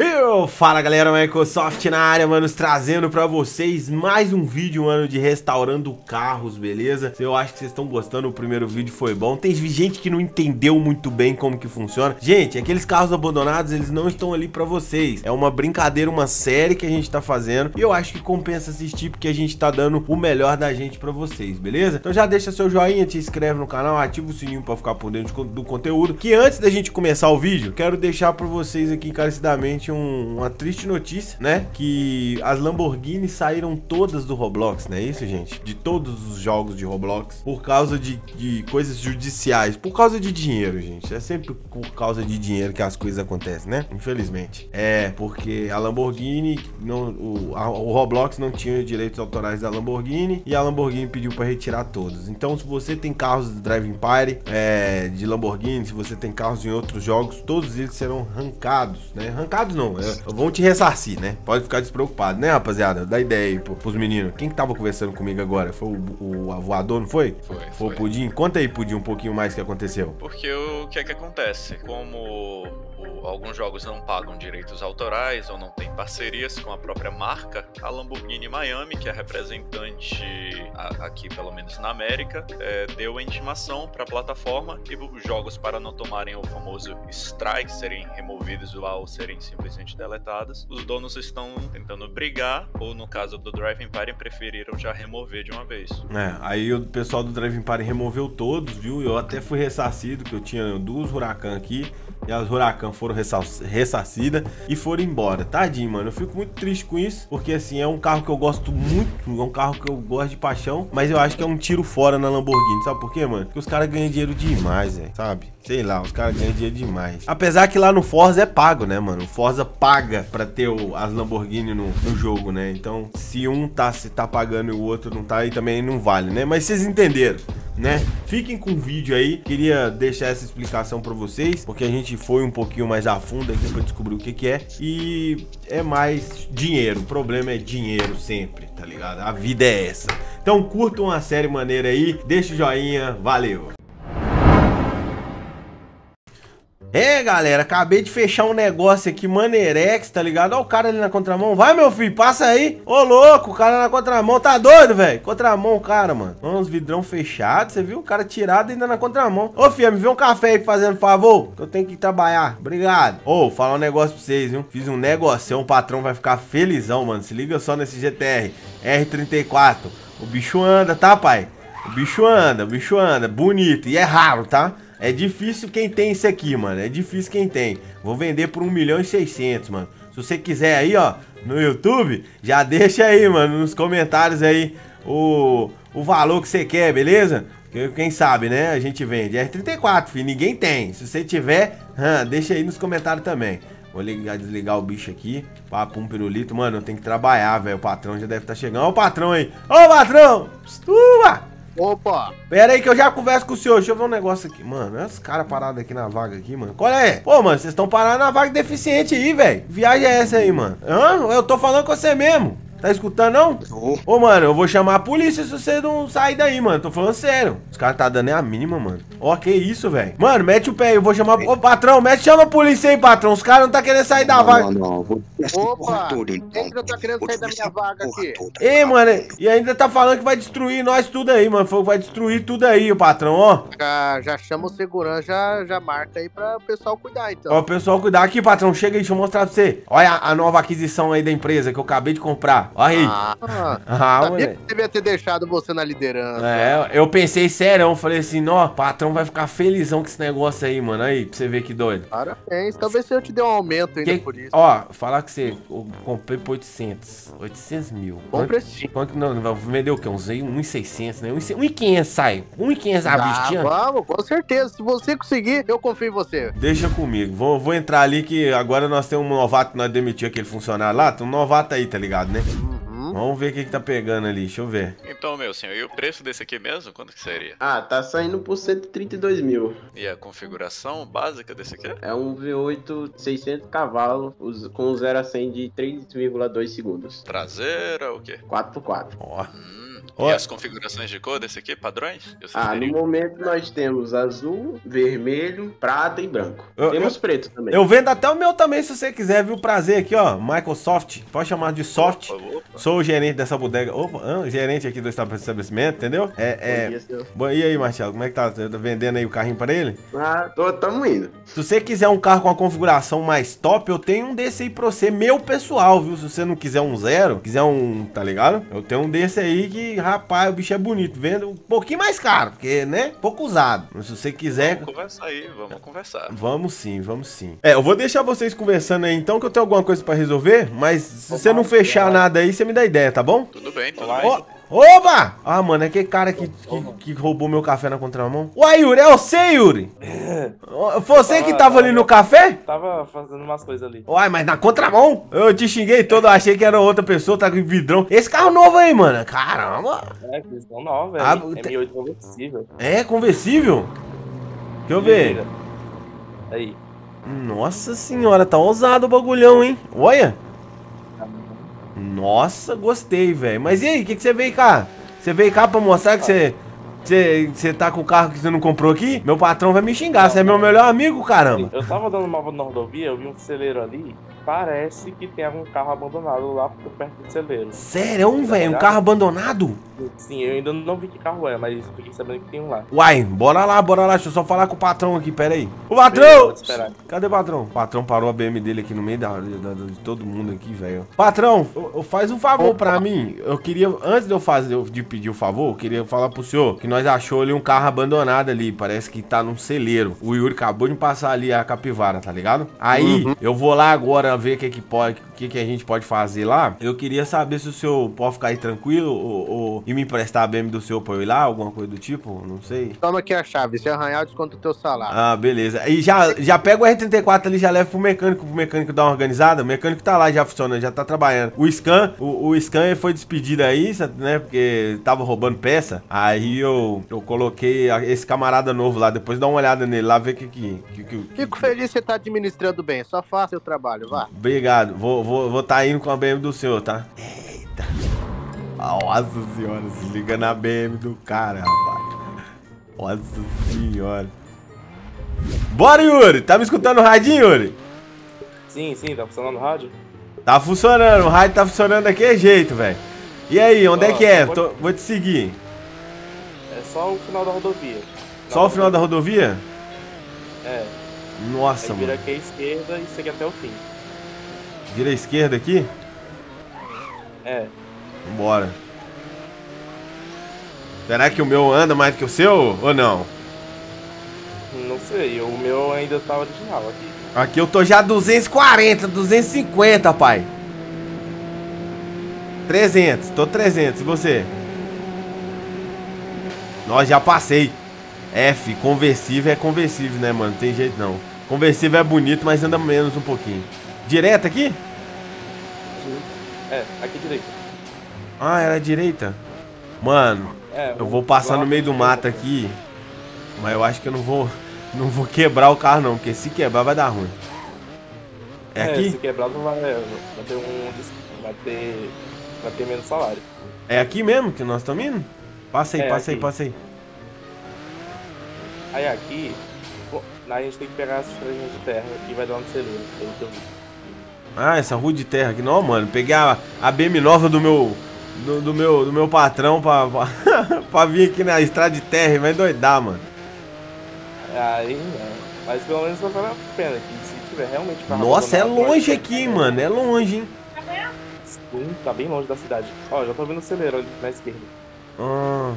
Eu, fala galera, Microsoft na área, manos, trazendo pra vocês mais um vídeo, mano, de restaurando carros, beleza? Eu acho que vocês estão gostando, o primeiro vídeo foi bom. Tem gente que não entendeu muito bem como que funciona. Gente, aqueles carros abandonados, eles não estão ali pra vocês. É uma brincadeira, uma série que a gente tá fazendo e eu acho que compensa assistir porque a gente tá dando o melhor da gente pra vocês, beleza? Então já deixa seu joinha, te inscreve no canal, ativa o sininho pra ficar por dentro do conteúdo. Que antes da gente começar o vídeo, quero deixar pra vocês aqui encarecidamente um, uma triste notícia, né? Que as Lamborghini saíram todas do Roblox, não é isso, gente? De todos os jogos de Roblox, por causa de, de coisas judiciais, por causa de dinheiro, gente. É sempre por causa de dinheiro que as coisas acontecem, né? Infelizmente. É, porque a Lamborghini, não, o, a, o Roblox não tinha direitos autorais da Lamborghini e a Lamborghini pediu para retirar todos. Então, se você tem carros de Driving Party, é, de Lamborghini, se você tem carros em outros jogos, todos eles serão arrancados, né? Arrancados não, é, vão te ressarcir, né? Pode ficar despreocupado, né, rapaziada? Dá ideia aí pros meninos. Quem que tava conversando comigo agora? Foi o, o, o voador, não foi? Foi. Foi, foi. o Pudim? Conta aí, Pudim, um pouquinho mais que aconteceu. Porque o que é que acontece? Como alguns jogos não pagam direitos autorais ou não tem parcerias com a própria marca, a Lamborghini Miami, que é representante a, aqui, pelo menos na América, é, deu a intimação para a plataforma e os jogos, para não tomarem o famoso strike, serem removidos ou serem simplesmente deletados, os donos estão tentando brigar, ou no caso do Driving Party, preferiram já remover de uma vez. É, aí o pessoal do Driving Party removeu todos, viu? Eu até fui ressarcido, que eu tinha duas Huracan aqui, e as Huracan foram ressarcidas e foram embora. Tadinho, mano. Eu fico muito triste com isso, porque assim, é um carro que eu gosto muito, é um carro que eu gosto de paixão, mas eu acho que é um tiro fora na Lamborghini. Sabe por quê, mano? Porque os caras ganham dinheiro demais, velho, sabe? Sei lá, os caras ganham dinheiro demais. Apesar que lá no Forza é pago, né, mano? O Forza paga pra ter o, as Lamborghini no, no, jogo, né? Então, se um tá, se tá pagando e o outro não tá, aí também não vale, né? Mas vocês entenderam né? Fiquem com o vídeo aí, queria deixar essa explicação para vocês, porque a gente foi um pouquinho mais a fundo aqui para descobrir o que que é e é mais dinheiro, o problema é dinheiro sempre, tá ligado? A vida é essa. Então curtam a série maneira aí, deixa o joinha, valeu! É, galera, acabei de fechar um negócio aqui, Manerex, tá ligado? Olha o cara ali na contramão. Vai, meu filho, passa aí. Ô, louco, o cara na contramão. Tá doido, velho? Contramão, cara, mano. Uns vidrão fechados, você viu? O cara tirado ainda na contramão. Ô, filho, me vê um café aí fazendo favor, que eu tenho que trabalhar. Obrigado. Ô, falar um negócio pra vocês, viu? Fiz um negócio, o patrão vai ficar felizão, mano. Se liga só nesse GTR R34. O bicho anda, tá, pai? O bicho anda, o bicho anda. Bonito. E é raro, tá? É difícil quem tem isso aqui, mano. É difícil quem tem. Vou vender por 1 milhão e 600, mano. Se você quiser aí, ó, no YouTube, já deixa aí, mano, nos comentários aí o, o valor que você quer, beleza? Quem sabe, né? A gente vende. R34, filho. Ninguém tem. Se você tiver, hum, deixa aí nos comentários também. Vou ligar, desligar o bicho aqui. Papo, um pirulito. Mano, eu tenho que trabalhar, velho. O patrão já deve estar tá chegando. Ó o patrão aí. Ó o patrão! Uba! Opa! Pera aí que eu já converso com o senhor. Deixa eu ver um negócio aqui. Mano, os caras parados aqui na vaga aqui, mano. Qual é? Pô, mano, vocês estão parados na vaga deficiente aí, velho. Viagem é essa aí, mano? Hã? Eu tô falando com você mesmo. Tá escutando, não? Ô, oh. mano, eu vou chamar a polícia se você não sair daí, mano. Tô falando sério. Os caras tá dando é a mínima, mano. Ó, que isso, velho. Mano, mete o pé aí. Eu vou chamar... Ô, patrão, mete, chama a polícia aí, patrão. Os caras não tá querendo sair da não, vaga. Não, não. Vou... Opa, quem que não tá querendo sair da minha vaga aqui? Ei, mano, e ainda tá falando que vai destruir nós tudo aí, mano. Falou que vai destruir tudo aí, o patrão, ó. Já, já chama o segurança, já, já marca aí pra o pessoal cuidar, então. Ó, o pessoal cuidar. Aqui, patrão, chega aí, deixa eu mostrar pra você. Olha a, a nova aquisição aí da empresa que eu acabei de comprar. Olha aí. Ah. Ah, ah sabia que devia ter deixado você na liderança. É, eu pensei sério, falei assim, ó, patrão vai ficar felizão com esse negócio aí, mano. Aí, pra você ver que doido. Parabéns, talvez eu te dê um aumento ainda que, por isso. Ó, falar que você, eu comprei por 800, 800 mil. Bom preço. Quanto que não, vai vender o quê? Uns 1,600, né? 1,500 sai, 1,500 à vista. Vamos, com certeza. Se você conseguir, eu confio em você. Deixa comigo, vou, vou entrar ali que agora nós temos um novato que nós demitiu aquele funcionário lá, tem um novato aí, tá ligado, né? Vamos ver o que, que tá pegando ali, deixa eu ver. Então, meu senhor, e o preço desse aqui mesmo? Quanto que seria? Ah, tá saindo por 132 mil. E a configuração básica desse aqui? É um V8 600 cavalos com 0 a 100 de 3,2 segundos. Traseira ou o quê? 4x4. Ó. Hum. E as configurações de cor desse aqui, padrões? Eu Ah, no momento nós temos azul, vermelho, prata e branco. Eu- temos preto também. Eu vendo até o meu também, se você quiser, viu? Prazer aqui, ó. Microsoft. Pode chamar de Soft. Opa, opa. Sou o gerente dessa bodega. Opa, ah, gerente aqui do estabelecimento, entendeu? É, Bom dia, é. Bom, e aí, Marcelo, como é que tá? Tá vendendo aí o carrinho pra ele? Ah, tô, tamo indo. Se você quiser um carro com a configuração mais top, eu tenho um desse aí pra você, meu pessoal, viu? Se você não quiser um zero, quiser um, tá ligado? Eu tenho um desse aí que, rapaz, o bicho é bonito. Vendo um pouquinho mais caro, porque, né? Pouco usado. Mas se você quiser, Vamos conversar aí, vamos conversar. Vamos sim, vamos sim. É, eu vou deixar vocês conversando aí então, que eu tenho alguma coisa pra resolver, mas se você não fechar nada aí, você me dá ideia, tá bom? Tudo bem, tudo bem. Ó, Oba! Ah, mano, é aquele cara que, que, que roubou meu café na contramão. Uai, Yuri, é você, Yuri? Você que tava ali no café? Tava fazendo umas coisas ali. Uai, mas na contramão? Eu te xinguei todo, achei que era outra pessoa, tá com vidrão. Esse carro novo aí, mano, caramba. É, novos, velho. Ah, é te- M8 conversível. É conversível? Deixa eu ver. Aí. Nossa senhora, tá ousado o bagulhão, hein? Olha. Nossa, gostei, velho. Mas e aí, o que, que você veio cá? Você veio cá pra mostrar que você, você, tá com o carro que você não comprou aqui? Meu patrão vai me xingar, você é meu melhor amigo, caramba. Eu tava dando uma volta na rodovia, eu vi um celeiro ali. Parece que tem algum carro abandonado lá por perto do celeiro. Sério, velho? Um carro abandonado? Sim, eu ainda não vi que carro é, mas fiquei sabendo que tem um lá. Uai, bora lá, bora lá. Deixa eu só falar com o patrão aqui, pera aí. O Beleza, patrão! esperar. Cadê o patrão? O patrão parou a BM dele aqui no meio da, da- da- de todo mundo aqui, velho. Patrão, eu- eu- faz um favor pra mim. Eu queria, antes de eu fazer, de pedir o favor, eu queria falar pro senhor que nós achou ali um carro abandonado ali. Parece que tá num celeiro. O Yuri acabou de passar ali a capivara, tá ligado? Aí, eu vou lá agora ver o que que pode, que que a gente pode fazer lá. Eu queria saber se o senhor pode ficar aí tranquilo ou, ou- e me emprestar a BM do senhor pra eu ir lá, alguma coisa do tipo, não sei. Toma aqui a chave. Se arranhar, eu desconto o teu salário. Ah, beleza. E já, já pega o R34 ali, já leva pro mecânico, pro mecânico dar uma organizada. O mecânico tá lá já funcionando, já tá trabalhando. O Scan, o, o Scan foi despedido aí, né? Porque tava roubando peça. Aí eu, eu coloquei esse camarada novo lá. Depois dá uma olhada nele lá, ver o que que. que, que, que- Fico feliz que você tá administrando bem. Só faça o trabalho, vá. Obrigado. Vou, vou, vou tá indo com a BM do senhor, tá? Eita. Nossa senhora, se liga na BM do cara, rapaz. Nossa senhora. Bora, Yuri! Tá me escutando o radinho, Yuri? Sim, sim, tá funcionando o rádio? Tá funcionando, o rádio tá funcionando daquele jeito, velho. E aí, onde é Ó, que é? pode- Tô- vou te seguir. É só o final da rodovia. Só o final da rodovia? É, Nossa, aí vira mano. aqui à esquerda e segue até o fim. Vira à esquerda aqui? É, Vambora. Será que o meu anda mais do que o seu ou não? não sei, o meu ainda tá original aqui. Aqui eu tô já 240, 250, pai. 300, tô 300, e você? Nós já passei. F, conversível é conversível, né, mano? Tem jeito não. Conversível é bonito, mas anda menos um pouquinho. Direto aqui? É, aqui direito. Ah, era direita. Mano, É, eu vou passar no meio do mato aqui. Mas eu acho que eu não vou. Não vou quebrar o carro, não, porque se quebrar vai dar ruim. É aqui? se quebrar não vai, vai ter um. Vai ter. Vai ter menos salário. É aqui mesmo que nós estamos indo? Passa aí, É, passa aí, aqui. passa aí. Aí aqui, pô, a gente tem que pegar essas três de terra e vai dar um celeiro, pelo que eu vi. Ah, essa rua de terra aqui. Não, mano. Peguei a, a BM nova do meu. Do, do meu, do meu patrão pra, pra, pra vir aqui na estrada de terra e vai doidar, mano. Aí, né? Mas pelo menos vai valer a pena que se tiver realmente carro Nossa, é longe aqui, mano. É longe, hein? Sim, tá bem longe da cidade. Ó, já tô vendo o celeiro ali na esquerda. Ah.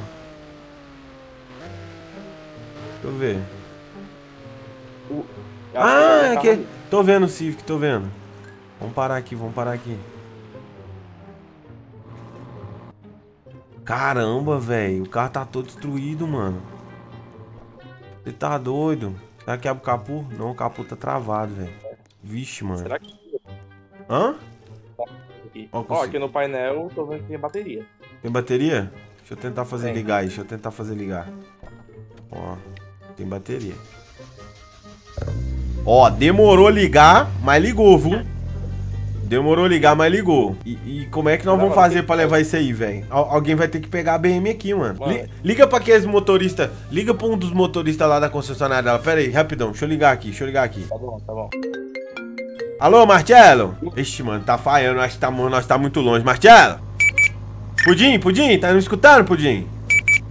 Deixa eu ver. Eu acho Ah, é que. Tô vendo o Civic, tô vendo. Vamos parar aqui, vamos parar aqui. Caramba, velho. O carro tá todo destruído, mano. Você tá doido? Será que abre o capô? Não, o capô tá travado, velho. Vixe, mano. Será que Hã? aqui? Ó, consigo. aqui no painel tô vendo que tem bateria. Tem bateria? Deixa eu tentar fazer Tem. ligar aí. Deixa eu tentar fazer ligar. Ó, tem bateria. Ó, demorou ligar, mas ligou, viu? Demorou ligar, mas ligou. E, e como é que nós Não, vamos fazer que- levar isso aí, velho? Al- alguém vai ter que pegar a BM aqui, mano. Mano. Li- liga pra aqueles motoristas. Liga pra um dos motoristas lá da concessionária dela. Pera aí, rapidão. Deixa eu ligar aqui, deixa eu ligar aqui. Tá bom, tá bom. Alô, Marcelo? Ixi, mano, tá falhando. Acho que tá, nós tá muito longe. Marcelo? Pudim, Pudim, tá me escutando, Pudim?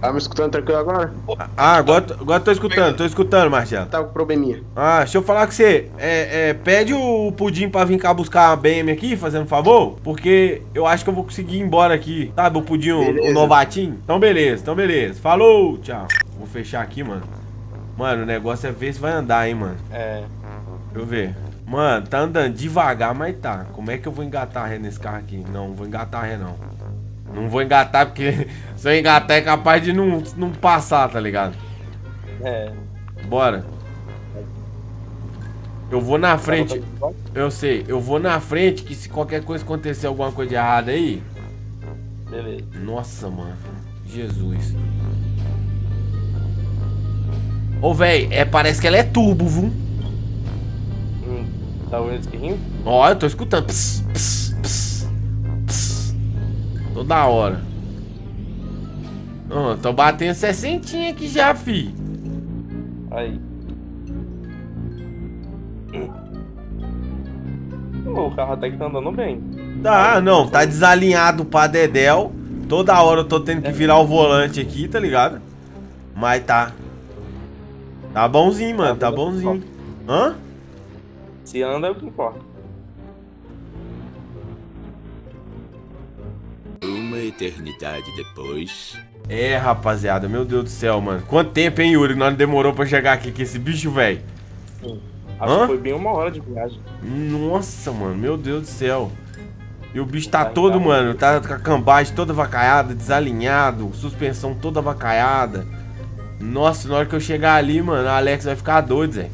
Tá me escutando tranquilo agora? Ah, agora, agora tô escutando, tô escutando, Marcelo. Tá com probleminha. Ah, deixa eu falar com você. É, é, pede o Pudim pra vir cá buscar a BM aqui, fazendo um favor. Porque eu acho que eu vou conseguir ir embora aqui. Sabe, o Pudim, o, novatinho? Então, beleza, então, beleza. Falou, tchau. Vou fechar aqui, mano. Mano, o negócio é ver se vai andar, hein, mano. É. Deixa eu ver. Mano, tá andando devagar, mas tá. Como é que eu vou engatar ré nesse carro aqui? Não, não vou engatar ré, não. Não vou engatar, porque se eu engatar é capaz de não, não passar, tá ligado? É. Bora. Eu vou na frente. Eu sei, eu vou na frente que se qualquer coisa acontecer alguma coisa de errada aí. Beleza. Nossa, mano. Jesus. Ô, véi, é, parece que ela é turbo, viu? Hum, tá ouvindo esse? Ó, eu tô escutando. Pss, pss, pss. Toda hora. Ó, tô batendo 60 aqui já, fi. Aí. O carro até que tá andando bem. Tá, não, tá desalinhado pra Dedel. Toda hora eu tô tendo que virar o volante aqui, tá ligado? Mas tá. Tá bonzinho, mano, tá bonzinho. Hã? Se anda é o que importa. Uma eternidade depois. É, rapaziada, meu Deus do céu, mano. Quanto tempo, hein, Yuri? Nós demorou pra chegar aqui com esse bicho, velho. Acho Hã? que foi bem uma hora de viagem. Nossa, mano, meu Deus do céu. E o bicho tá Tá todo, mano, tá com a cambagem toda vacaiada, desalinhado, suspensão toda vacaiada. Nossa, na hora que eu chegar ali, mano, a Alex vai ficar doido, Zé.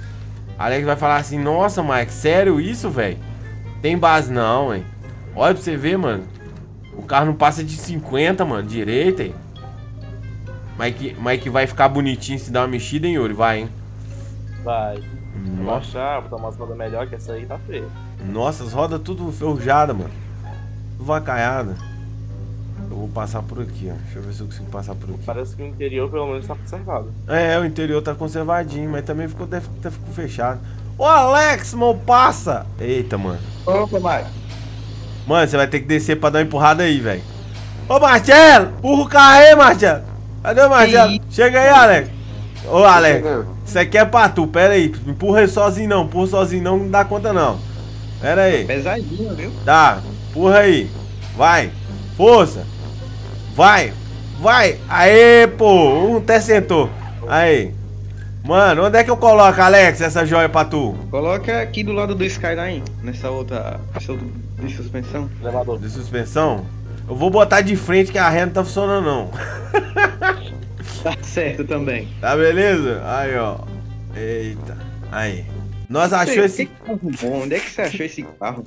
A Alex vai falar assim, nossa, Mike, sério isso, velho? Tem base não, hein? Olha pra você ver, mano. O carro não passa de 50, mano, direita, hein? Mike, Mike vai ficar bonitinho se dar uma mexida, hein, Yuri? Vai, hein? Vai. Vou Nossa. achar, botar uma rodas melhor que essa aí tá feia. Nossa, as rodas tudo ferrujada, mano. Tudo vacaiada. Eu vou passar por aqui, ó. Deixa eu ver se eu consigo passar por aqui. Parece que o interior pelo menos tá conservado. É, o interior tá conservadinho, mas também ficou, deve, deve ficou fechado. Ô, Alex, mano, passa! Eita, mano. Opa, Mike. Mano, você vai ter que descer pra dar uma empurrada aí, velho. Ô, Marcelo! Empurra o carro aí, Marcelo! Cadê o Marcelo? Chega aí, Alex! Ô, Alex, isso aqui é pra tu, pera aí. Empurra ele sozinho não, empurra sozinho não, não dá conta não. Pera aí. Pesadinho, viu? Tá, empurra aí. Vai. Força. Vai. Vai. Aê, pô. Um até sentou. Aí. Mano, onde é que eu coloco, Alex, essa joia pra tu? Coloca aqui do lado do Skyline, nessa outra do- de suspensão. Elevador. De suspensão? Eu vou botar de frente que a ré não tá funcionando, não. Tá certo também. Tá beleza? Aí, ó. Eita. Aí. Nós achou esse. carro bom. Onde é que você achou esse carro?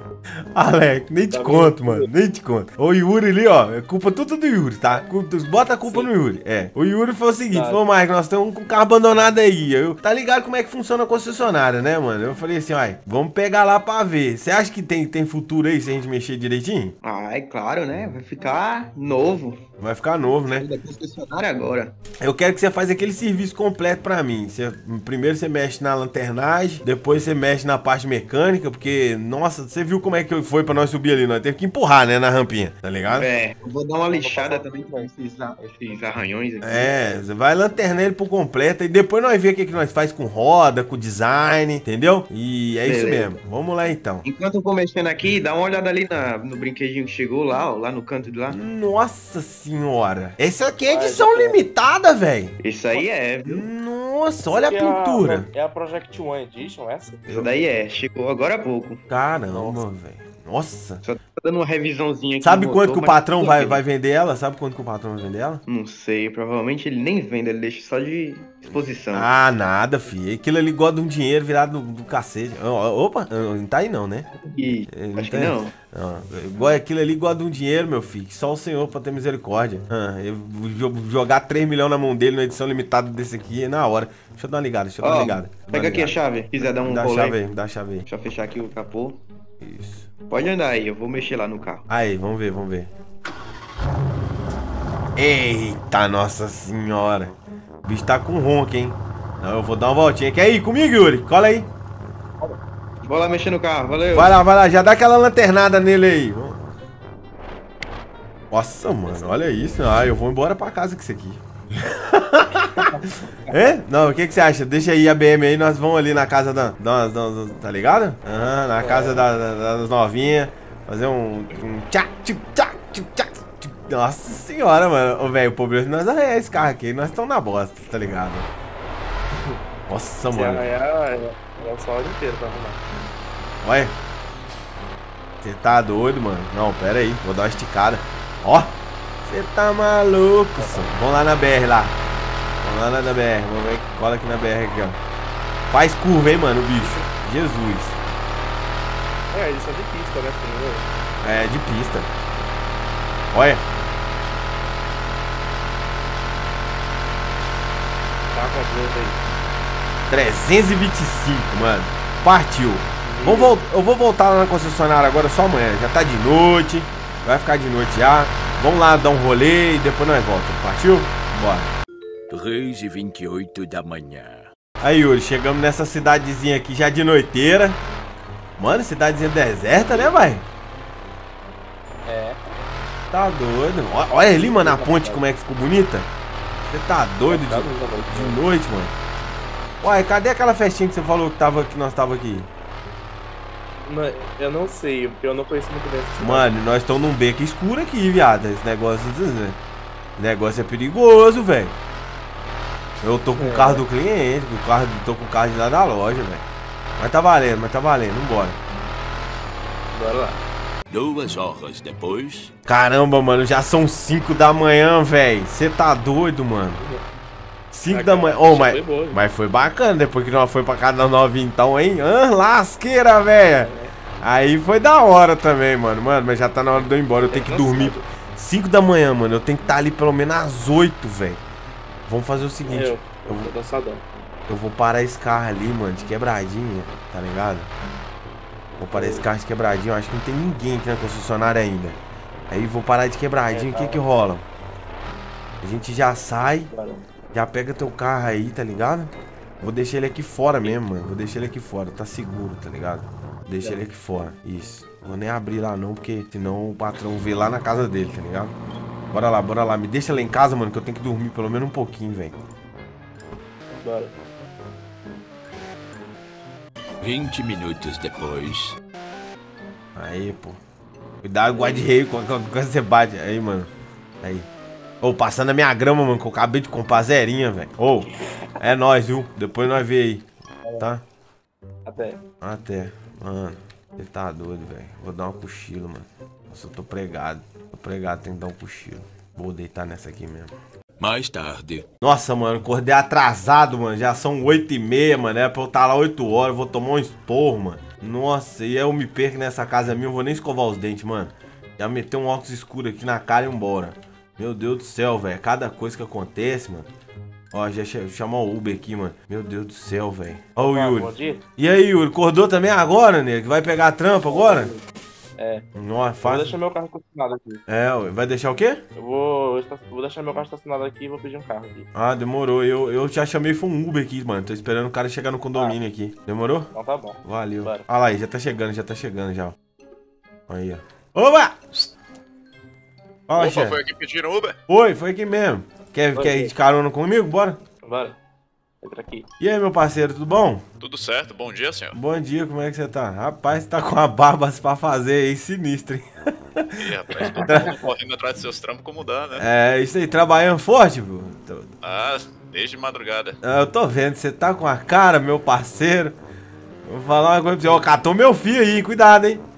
Alex, nem te Tá conto, mano. Nem te conto. O Yuri ali, ó. É culpa tudo do Yuri, tá? Bota a culpa no Yuri. É. O Yuri foi o seguinte: Tá. falou, Mike, nós temos um carro abandonado aí. Eu, tá ligado como é que funciona a concessionária, né, mano? Eu falei assim, ó, vamos pegar lá pra ver. Você acha que tem, tem futuro aí se a gente mexer direitinho? Ah, é claro, né? Vai ficar novo. Vai ficar novo, né? Da concessionária agora. Eu quero que você faça aquele serviço completo pra mim. Você, primeiro você mexe na lanternagem, depois você mexe na parte mecânica, porque, nossa, você viu como é que foi pra nós subir ali? Nós teve que empurrar, né, na rampinha, tá ligado? É, eu vou dar uma lixada também com esses, arranhões aqui. É, você vai lanternar ele por completo e depois nós vemos o que, que nós faz com roda, com design, entendeu? E é isso Beleza. mesmo. Vamos lá então. Enquanto eu vou mexendo aqui, dá uma olhada ali na- no brinquedinho que chegou lá, ó, lá no canto de lá. Nossa senhora. Essa aqui é edição tô. limitada, velho. Isso aí é, viu? Nossa, olha a Que é pintura. É a Project One Edition, essa? Isso daí é, chegou agora há pouco. Caramba, velho. Nossa. Só dando uma revisãozinha aqui. Sabe quanto motor, que o patrão vai, vai vender ela? Sabe quanto que o patrão vai vender ela? Não sei, provavelmente ele nem vende, ele deixa só de exposição. Ah, nada, filho. Aquilo ali gosta de um dinheiro virado do, do cacete. Ó, Opa, não tá aí não, né? E Ele acho que tem- não. Não, igual aquilo ali gosta de um dinheiro, meu filho. que Só o senhor pra ter misericórdia. Ah, jogar 3 milhões na mão dele na edição limitada desse aqui é na hora. Deixa eu dar uma ligada, deixa eu dar uma ligada. Pega uma aqui a ligada. chave, quiser dar um Dá a chave aí, dá a chave aí. Deixa eu fechar aqui o capô. Isso. Pode andar aí, eu vou mexer lá no carro. Aí, vamos ver, vamos ver. Eita, nossa senhora. O bicho tá com ronco, hein? Não, eu vou dar uma voltinha. Quer ir comigo, Yuri? Cola aí. Vou lá mexer no carro, valeu. Vai lá, vai lá. Já dá aquela lanternada nele aí. Nossa, mano, olha isso. Ah, eu vou embora pra casa com isso aqui. É? Não, o que, que você acha? Deixa aí a BM aí, nós vamos ali na casa da. da, da- da- tá ligado? Aham, na casa da, da- das novinhas. Fazer um. um tchá, tchá, tchá. Nossa senhora, mano. Ô, velho, o problema é que nós arranhar esse carro aqui. Nós estamos na bosta, tá ligado? Nossa, Se mano. arranhar, é é o sol inteiro pra arrumar. Olha. Você tá doido, mano? Não, pera aí. Vou dar uma esticada. Ó. Você tá maluco, só. Vamos lá na BR lá. Vamos lá na BR. Vamos ver. Cola aqui na BR aqui, ó. Faz curva, hein, mano, o bicho. Jesus. É, eles são de pista, né? Né? É, de pista. Olha. Tá com a planta aí. 325, mano. Partiu. Vou vol- eu vou voltar lá na concessionária agora só amanhã. Já tá de noite. Vai ficar de noite já. Vamos lá dar um rolê e depois nós voltamos. Partiu? Bora. 3 e 28 da manhã. Aí, Yuri, chegamos nessa cidadezinha aqui já de noiteira. Mano, cidadezinha deserta, né, vai? É. Tá doido. Olha ali, mano, a ponte como é que ficou bonita. Você tá doido Tá de, à noite, de noite, mano. Uai, cadê aquela festinha que você falou que, tava, que nós tava aqui? Eu não sei, porque eu não conheço muito bem essa. Mano, nós estamos num beco escuro aqui, viado. Esse negócio, esse negócio é perigoso, velho. Eu tô com o É. carro do cliente, com o carro, tô com o carro de lá da loja, velho. Mas tá valendo, mas tá valendo, vambora. Bora lá. Duas horas depois. Caramba, mano, já são 5 da manhã, velho. Você tá doido, mano? 5 da manhã. Já mas, foi boa, já. mas foi bacana depois que nós foi pra casa da novinha, então, hein? Ah, lasqueira, velho. Aí foi da hora também, mano. Mano, mas já tá na hora de eu ir embora. Eu tenho que dormir. 5 da manhã, mano. Eu tenho que estar ali pelo menos às 8, velho. Vamos fazer o seguinte. Eu, eu vou dançadão. Eu vou parar esse carro ali, mano, de quebradinha, tá ligado? Vou parar esse carro de quebradinha, eu acho que não tem ninguém aqui na concessionária ainda. Aí vou parar de quebradinha, o que que rola? A gente já sai, Bora. já pega teu carro aí, tá ligado? Vou deixar ele aqui fora mesmo, mano. Vou deixar ele aqui fora, tá seguro, tá ligado? Deixa ele aqui fora, isso. Vou nem abrir lá não, porque senão o patrão vê lá na casa dele, tá ligado? Bora lá, bora lá. Me deixa lá em casa, mano, que eu tenho que dormir pelo menos um pouquinho, velho. Bora. 20 minutos depois. Aí, pô. Cuidado, qualquer coisa você bate. Aí, mano. Aí. Ô, passando a minha grama, mano, que eu acabei de comprar zerinha, velho. Ô, é nóis, viu? Depois nós vê aí. Tá? Até. Até. Mano, você tá doido, velho. Vou dar um cochilo, mano. Nossa, eu tô pregado. Tô pregado, tem que dar um cochilo. Vou deitar nessa aqui mesmo. Mais tarde. Nossa, mano, acordei atrasado, mano. Já são 8 e meia, mano. É pra eu estar lá 8 horas. Eu vou tomar um esporro, mano. Nossa, e eu me perco nessa casa minha. Eu vou nem escovar os dentes, mano. Já meteu um óculos escuro aqui na cara e embora. Meu Deus do céu, velho. Cada coisa que acontece, mano. Ó, já ch chamou o Uber aqui, mano. Meu Deus do céu, velho. Ó o Ah, Yuri. E aí, Yuri? Acordou também agora, nego? Vai pegar a trampa agora? É. Nossa, Vou faz... deixar meu carro estacionado aqui. É, vai deixar o quê? Eu vou, esta- vou deixar meu carro estacionado aqui e vou pedir um carro aqui. Ah, demorou. Eu, eu já chamei foi um Uber aqui, mano. Tô esperando o cara chegar no condomínio aqui. Demorou? Então tá bom. Valeu. Bora. Olha lá aí, já tá chegando, já tá chegando já. ó. Aí, ó. Oba! Fala, Opa, chefe. foi aqui pedindo Uber? Foi, foi aqui mesmo. Quer, quer ir de carona comigo? Bora. Bora. Entra aqui. E aí, meu parceiro, tudo bom? Tudo certo, bom dia, senhor. Bom dia, como é que você tá? Rapaz, você tá com a barba pra fazer aí, sinistro, hein? Ih, rapaz, todo mundo correndo atrás dos seus trampos como dá, né? É, isso aí, trabalhando forte, viu? Ah, desde madrugada. Ah, Eu tô vendo, você tá com a cara, meu parceiro. Vou falar uma coisa pra você. Ó, catou meu filho aí, cuidado, hein?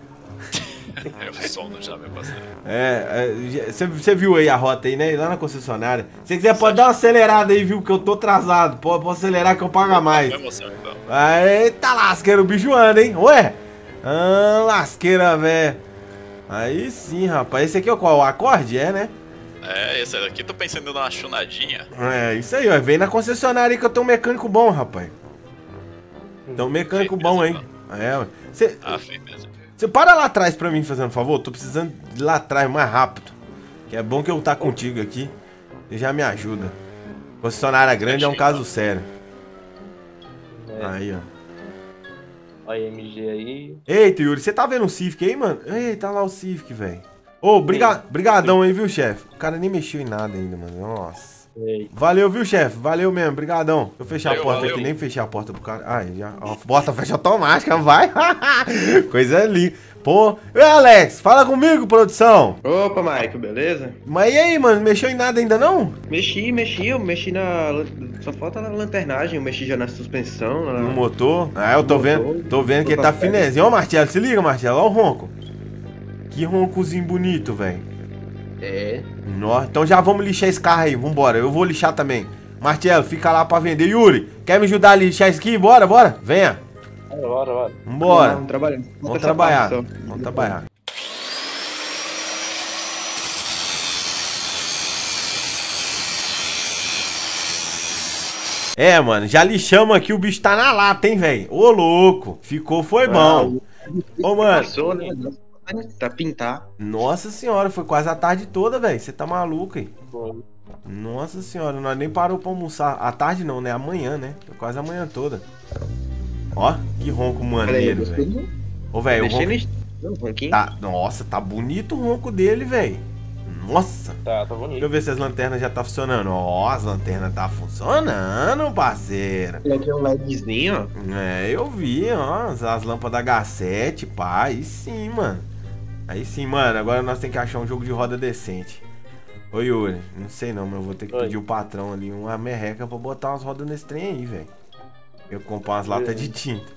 É o sono já, meu parceiro. É, você viu aí a rota aí, né? Lá na concessionária. Se quiser, pode dar uma acelerada aí, viu? Que eu tô atrasado. Pode, pode acelerar que eu pago mais. Foi emoção, então. Eita lasqueira, o bicho anda, hein? Ué? Ah, lasqueira, velho. Aí sim, rapaz. Esse aqui é o qual? O acorde? É, né? É, esse daqui tô pensando em dar uma chunadinha. É, isso aí, ó. Vem na concessionária aí que eu tenho um mecânico bom, rapaz. Tem um mecânico bom, hein? É, ué. Cê, Ah, firmeza. Você para lá atrás pra mim, fazendo um favor. Tô precisando de lá atrás mais rápido. Que é bom que eu tá contigo aqui. Você já me ajuda. Concessionária grande é um caso sério. É, Aí, ó. Olha a MG aí. Eita, Yuri, você tá vendo o Civic aí, mano? Eita, tá lá o Civic, velho. Ô, briga... brigadão aí, viu, chefe? O cara nem mexeu em nada ainda, mano. Nossa. Valeu, viu, chefe? Valeu mesmo, brigadão. Deixa eu fechar a Valeu, porta valeu. aqui, nem fechei a porta pro cara. Ai, já. Ó, porta fecha automática, vai. Coisa linda. Pô, e Alex, fala comigo, produção. Opa, Mike, beleza? Mas e aí, mano, mexeu em nada ainda não? Mexi, mexi, eu mexi na. Só falta na lanternagem, eu mexi já na suspensão. Na... No motor. Ah, eu tô vendo, tô vendo que ele tá finezinho. Ó, Marcelo, se liga, Marcelo, ó o ronco. Que roncozinho bonito, velho. É. Nó, Então já vamos lixar esse carro aí, vambora. Eu vou lixar também. Marcelo, fica lá pra vender. Yuri, quer me ajudar a lixar isso aqui? Bora, bora. Venha. bora, bora, bora. Vambora. Vamos trabalhar. Vamos trabalhar. só. Vamos trabalhar. É, mano, já lixamos aqui, o bicho tá na lata, hein, velho? Ô, louco. Ficou, foi bom. Ô, mano. Passou, né? Tá pintar. Nossa senhora, foi quase a tarde toda, velho. Você tá maluco, hein? Nossa senhora, nós nem parou pra almoçar. À tarde não, né? Amanhã, né? Foi quase a manhã toda. Ó, que ronco maneiro, velho. Ô, velho, o ronco tá... Nossa, tá bonito o ronco dele, velho. Nossa. Tá, tá Deixa bonito. eu ver se as lanternas já tá funcionando. Ó, as lanternas tá funcionando, parceiro. Aqui é um LEDzinho, ó. É, eu vi, ó, as lâmpadas H7, pá, aí sim, mano. Aí sim, mano, agora nós temos que achar um jogo de roda decente. Ô Yuri, não sei não, mas eu vou ter que Oi. pedir o patrão ali uma merreca pra botar umas rodas nesse trem aí, velho. Eu comprar umas latas de tinta.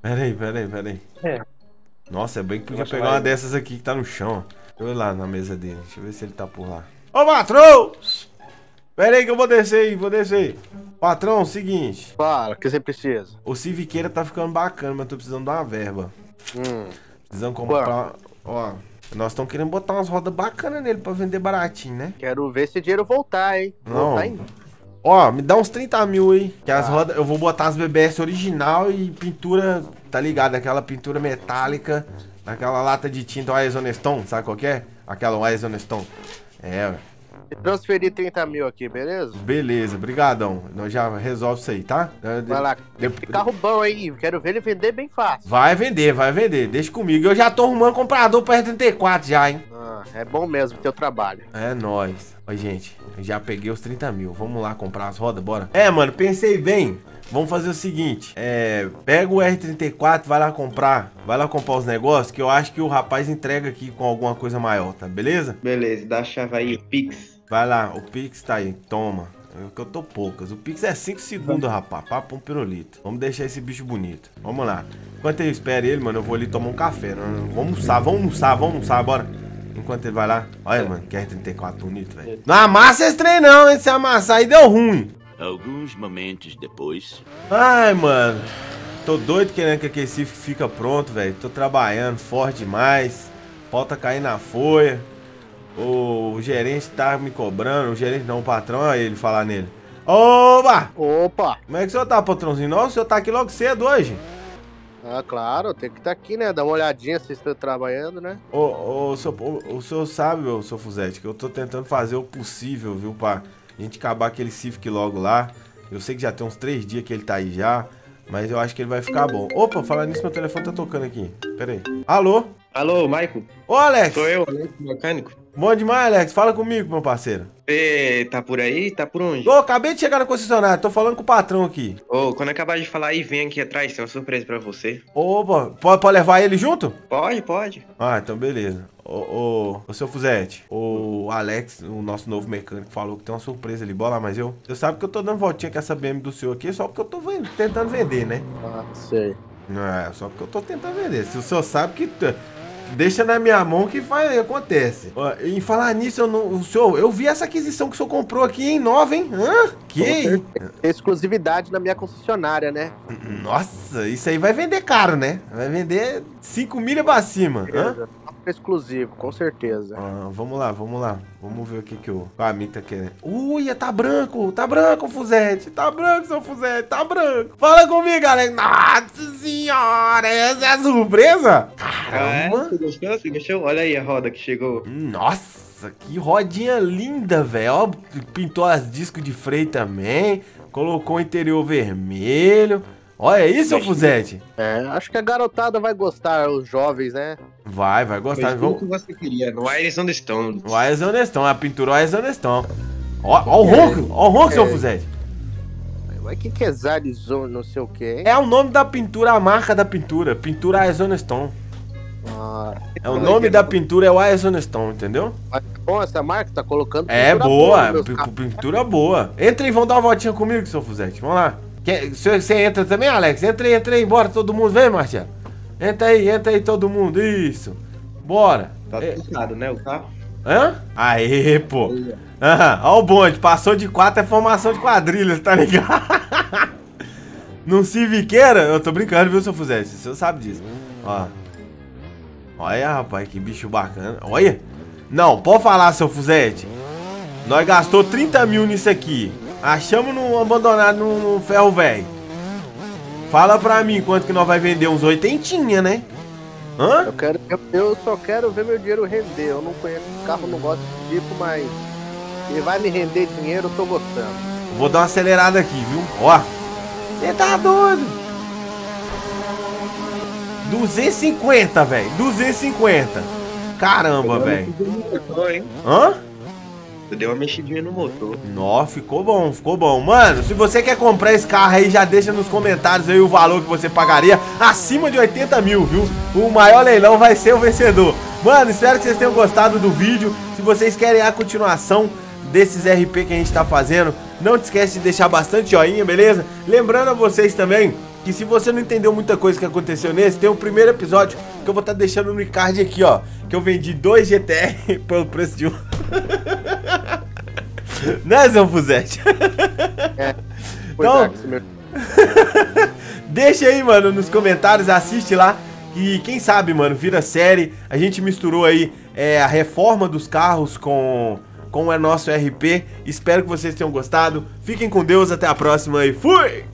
Pera aí, pera aí, pera aí. É. Nossa, é bem que podia pegar uma dessas aqui que tá no chão, ó. Deixa eu ir lá na mesa dele, deixa eu ver se ele tá por lá. Ô patrão! Pera aí que eu vou descer aí, vou descer aí. Patrão, seguinte. Fala, o que você precisa? O Civiqueira tá ficando bacana, mas tô precisando de uma verba. Hum, Precisamos comprar. Ó, nós estamos querendo botar umas rodas bacanas nele pra vender baratinho, né? quero ver esse dinheiro voltar, hein? Não. Voltar ainda. Ó, me dá uns 30 mil aí. Que as Tá. rodas. Eu vou botar as BBS original e pintura, tá ligado? Aquela pintura metálica. Naquela lata de tinta Wise Stone, sabe qual que é? Aquela Wise Stone. É, ué. Transferi 30 mil aqui, beleza? beleza, brigadão. Nós já resolve isso aí, tá? Vai lá. De- Que carro bom aí. Quero ver ele vender bem fácil. Vai vender, vai vender. Deixa comigo. Eu já tô arrumando comprador pra R34 já, hein? Ah, é bom mesmo teu trabalho. É nóis. Ó, gente, já peguei os 30 mil. Vamos lá comprar as rodas, bora? É, mano, pensei bem. Vamos fazer o seguinte: é. Pega o R34, vai lá comprar. Vai lá comprar os negócios, que eu acho que o rapaz entrega aqui com alguma coisa maior, tá? Beleza? Beleza, dá a chave aí, o Pix. Vai lá, o Pix tá aí, toma. Eu, que eu tô poucas. O Pix é 5 segundos, rapaz. Papo um pirulito. Vamos deixar esse bicho bonito. Vamos lá. Enquanto eu espero ele, mano, eu vou ali tomar um café. Vamos almoçar, vamos almoçar, vamos almoçar, bora. Enquanto ele vai lá. Olha, mano, que R34 bonito, velho. Não amassa esse trem, não, hein? Se amassar aí deu ruim. Alguns momentos depois. Ai, mano. Tô doido querendo que aquele Civic fica pronto, velho. Tô trabalhando forte demais. Tá caindo na folha. O gerente tá me cobrando. O gerente não, o patrão, olha ele falar nele. Oba! Opa! Como é que o senhor tá, patrãozinho? Nossa, o senhor tá aqui logo cedo hoje. Ah, claro, tem que estar aqui, né? Dar uma olhadinha se estão trabalhando, né? Ô, ô, o, senhor, o, o senhor sabe, ô, seu Fuzete, que eu tô tentando fazer o possível, viu, pra gente acabar aquele Civic logo lá. Eu sei que já tem uns três dias que ele tá aí já, mas eu acho que ele vai ficar bom. Opa, falar nisso, meu telefone tá tocando aqui. Pera aí. Alô? Alô, Michael? Ô, Alex! Sou eu, Alex, mecânico. Bom demais, Alex. Fala comigo, meu parceiro. Você tá por aí? Tá por onde? Ô, acabei de chegar na concessionária, tô falando com o patrão aqui. Ô, quando acabar de falar aí, vem aqui atrás, tem uma surpresa pra você. Opa, pode, pode levar ele junto? Pode, pode. Ah, então beleza. Ô, ô, ô seu Fuzete, o Alex, o nosso novo mecânico, falou que tem uma surpresa ali. Bola, mas eu. Você sabe que eu tô dando voltinha com essa BM do senhor aqui só porque eu tô vendo- tentando vender, né? Ah, sei. Não é, só porque eu tô tentando vender. Se o senhor sabe que. Deixa na minha mão que faz, acontece. Ó, em falar nisso, eu não, o senhor, eu vi essa aquisição que o senhor comprou aqui em nova, hein? Hã? Que? Exclusividade na minha concessionária, né? Nossa, isso aí vai vender caro, né? Vai vender 5 milha pra cima. Hã? Ficar exclusivo, com certeza. Ah, vamos lá, vamos lá. Vamos ver o que que o Caminho tá querendo. Uia, tá branco, tá branco, Fuzete. Tá branco, seu Fuzete, tá branco. Fala comigo, galera. Nossa senhora, essa é a surpresa? Caramba. É, você gostou? Você gostou? Olha aí a roda que chegou. Nossa, que rodinha linda, velho. Pintou as discos de freio também. Colocou o interior vermelho. Olha isso, seu Fuzete. É, acho que a garotada vai gostar, os jovens, né? Vai, vai gostar. Mas o que você queria? No Iris on the Stone. O Eyes on the Stone, a pintura Eyes on the Stone. Ó, ó o ronco, ó o ronco, seu É. Fuzete. Mas o que, que é Zarizon, não sei o que, hein? É o nome da pintura, a marca da pintura. Pintura the Stone. Ah, É o nome da pintura, é o the Stone, entendeu? mas é bom essa marca, tá colocando É pintura boa, carros. pintura boa. Entra aí, vamos dar uma voltinha comigo, seu Fuzete. Vamos lá. Quer- Você você entra também, Alex? Entra aí, entra aí, bora todo mundo. Vem, Marcelo. Entra aí, entra aí todo mundo. Isso. Bora. Tá É, tudo né? O carro. Hã? Aê, pô. Aham, ó o bonde, passou de quatro é formação de quadrilhas, tá ligado? Num civiqueira, eu tô brincando, viu, seu Fuzete? O senhor sabe disso. Ó. Olha, rapaz, que bicho bacana. Olha. Não, pode falar, seu Fuzete. Nós gastou 30 mil nisso aqui. Achamos no abandonado no, no ferro velho. Fala pra mim quanto que nós vai vender uns oitentinha, né? Hã? Eu, quero, eu, eu só quero ver meu dinheiro render. Eu não conheço esse carro, não gosto desse tipo, mas ele vai me render dinheiro, eu tô gostando. Vou dar uma acelerada aqui, viu? Ó. Você tá doido? 250, velho. 250. Caramba, velho. Hã? Você deu uma mexidinha no motor. Nó, ficou bom, ficou bom. Mano, se você quer comprar esse carro aí, já deixa nos comentários aí o valor que você pagaria. Acima de 80 mil, viu? O maior leilão vai ser o vencedor. Mano, espero que vocês tenham gostado do vídeo. Se vocês querem a continuação desses RP que a gente tá fazendo, não te esquece de deixar bastante joinha, beleza? Lembrando a vocês também que se você não entendeu muita coisa que aconteceu nesse, tem o primeiro episódio que eu vou estar deixando no card aqui, ó. Que eu vendi dois GTR pelo preço de um. né, Zé Fuzete? Com esse meu... Deixa aí, mano, nos comentários, assiste lá. E quem sabe, mano, vira série. A gente misturou aí é, a reforma dos carros com, com o nosso RP. Espero que vocês tenham gostado. Fiquem com Deus, até a próxima e fui!